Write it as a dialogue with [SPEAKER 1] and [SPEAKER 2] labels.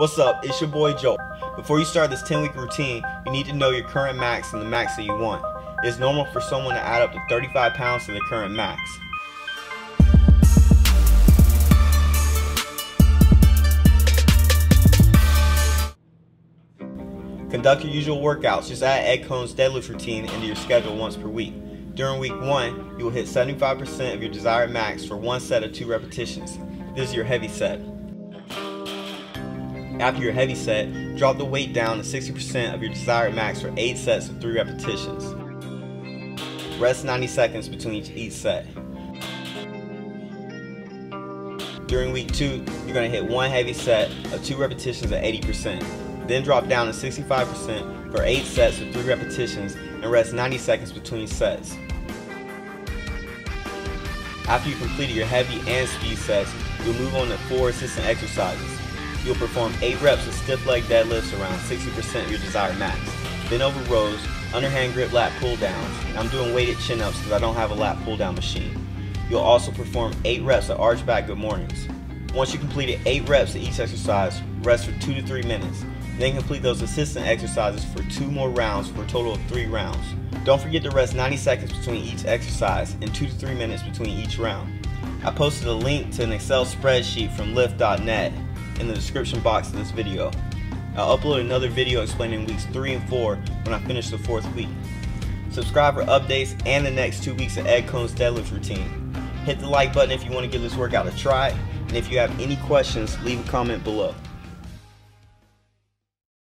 [SPEAKER 1] What's up? It's your boy Joe. Before you start this 10 week routine, you need to know your current max and the max that you want. It's normal for someone to add up to 35 pounds to their current max. Conduct your usual workouts. Just add Ed Coan's deadlift routine into your schedule once per week. During week one, you will hit 75% of your desired max for one set of two repetitions. This is your heavy set. After your heavy set, drop the weight down to 60% of your desired max for 8 sets of 3 repetitions. Rest 90 seconds between each set. During week 2, you're going to hit one heavy set of 2 repetitions at 80%. Then drop down to 65% for 8 sets of 3 repetitions and rest 90 seconds between sets. After you've completed your heavy and speed sets, you'll move on to 4 assistant exercises. You'll perform 8 reps of stiff leg deadlifts around 60% of your desired max. Then over rows, underhand grip lat pull downs. I'm doing weighted chin ups because I don't have a lat pull down machine. You'll also perform 8 reps of arch back good mornings. Once you completed 8 reps of each exercise, rest for 2 to 3 minutes. Then complete those assistant exercises for 2 more rounds for a total of 3 rounds. Don't forget to rest 90 seconds between each exercise and 2 to 3 minutes between each round. I posted a link to an Excel spreadsheet from lift.net in the description box of this video. I'll upload another video explaining weeks 3 and 4 when I finish the fourth week. Subscribe for updates and the next two weeks of Ed Coan's deadlift routine. Hit the like button if you want to give this workout a try, and if you have any questions, leave a comment below.